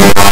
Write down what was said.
Oh.